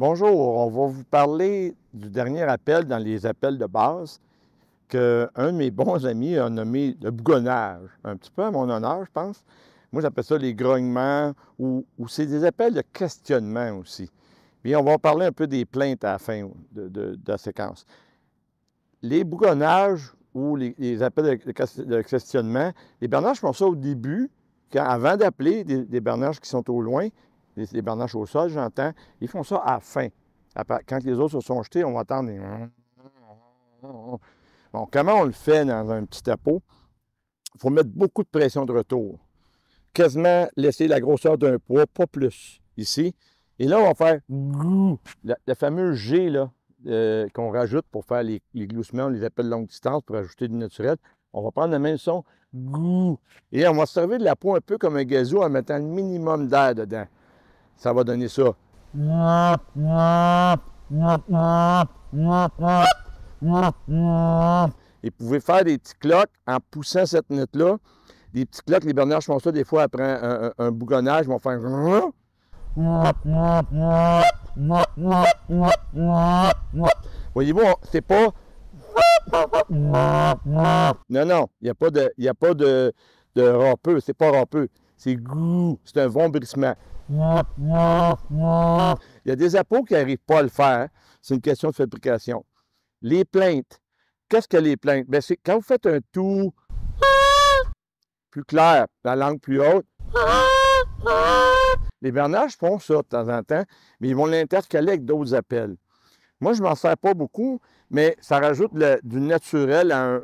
Bonjour, on va vous parler du dernier appel dans les appels de base qu'un de mes bons amis a nommé le bougonnage. Un petit peu à mon honneur, je pense. Moi, j'appelle ça les grognements ou, c'est des appels de questionnement aussi. Puis on va parler un peu des plaintes à la fin de, la séquence. Les bougonnages ou les, appels de, questionnement, les bernages font ça au début, avant d'appeler des, des bernages qui sont au loin, les, bernaches au sol, j'entends. Ils font ça à la fin. Quand les autres se sont jetés, on va attendre. Bon, comment on le fait dans un petit tapot? Il faut mettre beaucoup de pression de retour. Quasiment laisser la grosseur d'un poids, pas plus, ici. Et là, on va faire le fameux G là, euh, qu'on rajoute pour faire les, gloussements, on les appelle longue distance pour ajouter du naturel. On va prendre le même son, et on va se servir de la peau un peu comme un gazou en mettant le minimum d'air dedans ça va donner ça. Et vous pouvez faire des petits cloques en poussant cette note-là. Des petits cloques, les bernages font ça des fois après un, bougonnage, ils vont faire. Voyez-vous, c'est pas. Non, non, il n'y a pas de, pas de, de c'est pas râpeux. C'est goût, c'est un vombrissement. Il y a des appos qui n'arrivent pas à le faire. C'est une question de fabrication. Les plaintes. Qu'est-ce que les plaintes? C'est quand vous faites un tout plus clair, la langue plus haute, les bernages font ça de temps en temps, mais ils vont l'intercaler avec d'autres appels. Moi, je m'en sers pas beaucoup, mais ça rajoute du naturel à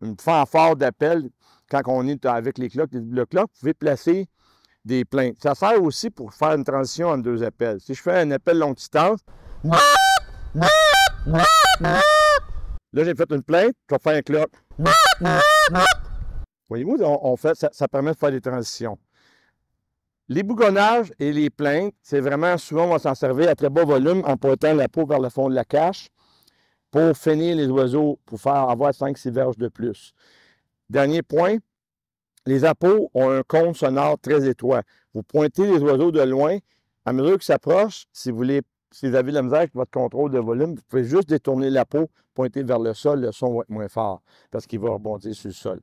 une fanfare d'appel quand on est avec les cloques. Le cloque, vous pouvez placer des plaintes. Ça sert aussi pour faire une transition entre deux appels. Si je fais un appel longue distance, là, j'ai fait une plainte, je vais faire un clock. Voyez-vous, on, ça, permet de faire des transitions. Les bougonnages et les plaintes, c'est vraiment souvent, on va s'en servir à très bas volume en pointant la peau vers le fond de la cache pour finir les oiseaux, pour faire avoir 5-6 verges de plus. Dernier point, les appos ont un cône sonore très étroit. Vous pointez les oiseaux de loin. À mesure qu'ils s'approchent, si vous, voulez, si vous avez de la misère avec votre contrôle de volume, vous pouvez juste détourner la peau, pointer vers le sol, le son va être moins fort parce qu'il va rebondir sur le sol.